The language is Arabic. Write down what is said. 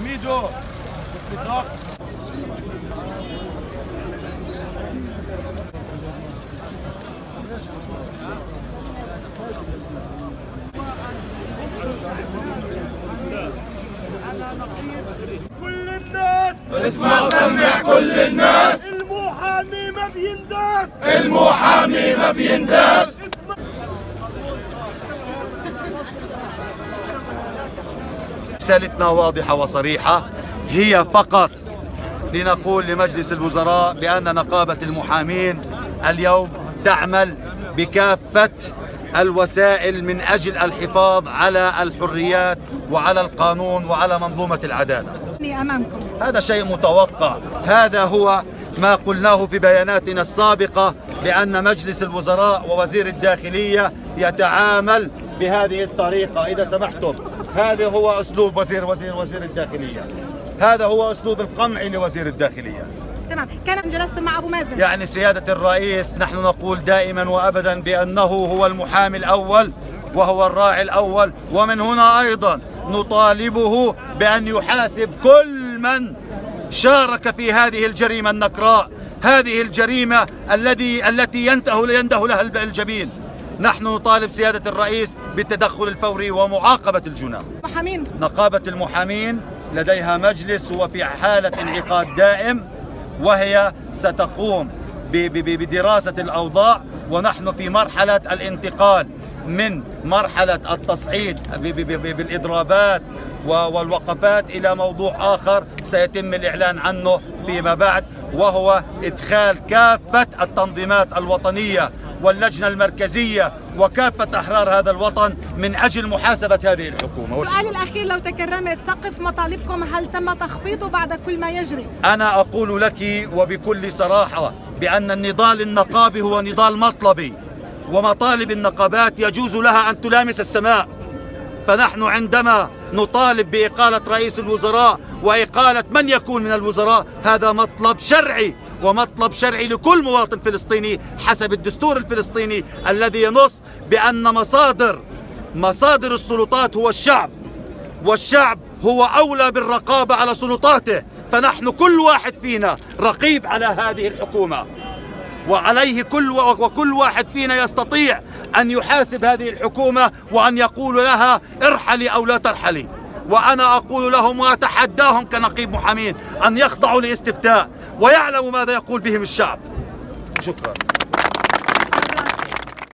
حميدو بالصداق كل الناس. اسمع وسمع كل الناس. المحامي ما بينداس. المحامي ما بينداس. رسالتنا واضحة وصريحة هي فقط لنقول لمجلس الوزراء بأن نقابة المحامين اليوم تعمل بكافة الوسائل من أجل الحفاظ على الحريات وعلى القانون وعلى منظومة العدالة. أمامكم. هذا شيء متوقع. هذا هو ما قلناه في بياناتنا السابقة بأن مجلس الوزراء ووزير الداخلية يتعامل بهذه الطريقة. إذا سمحتم. هذا هو أسلوب وزير وزير وزير الداخلية. هذا هو أسلوب القمع لوزير الداخلية. تمام. كان جلستم مع أبو مازن. يعني سيادة الرئيس نحن نقول دائما وأبدا بأنه هو المحامي الأول وهو الراعي الأول ومن هنا أيضا نطالبه بأن يحاسب كل من شارك في هذه الجريمة النكراء هذه الجريمة الذي التي ينته ينده لها الجبين. نحن نطالب سيادة الرئيس بالتدخل الفوري ومعاقبة الجناه محامين. نقابة المحامين لديها مجلس هو في حالة انعقاد دائم وهي ستقوم بدراسة الأوضاع ونحن في مرحلة الانتقال من مرحلة التصعيد بالإضرابات والوقفات إلى موضوع آخر. سيتم الإعلان عنه فيما بعد وهو إدخال كافة التنظيمات الوطنية واللجنة المركزية وكافة أحرار هذا الوطن من أجل محاسبة هذه الحكومة. السؤال الأخير لو تكرمت سقف مطالبكم هل تم تخفيضه بعد كل ما يجري؟ أنا أقول لك وبكل صراحة بأن النضال النقابي هو نضال مطلبي ومطالب النقابات يجوز لها أن تلامس السماء. فنحن عندما نطالب بإقالة رئيس الوزراء وإقالة من يكون من الوزراء هذا مطلب شرعي. ومطلب شرعي لكل مواطن فلسطيني حسب الدستور الفلسطيني الذي ينص بأن مصادر مصادر السلطات هو الشعب والشعب هو أولى بالرقابة على سلطاته فنحن كل واحد فينا رقيب على هذه الحكومة. وعليه كل وكل واحد فينا يستطيع أن يحاسب هذه الحكومة وأن يقول لها ارحلي أو لا ترحلي. وأنا أقول لهم وأتحداهم كنقيب محامين أن يخضعوا لاستفتاء. ويعلموا ماذا يقول بهم الشعب. شكرا.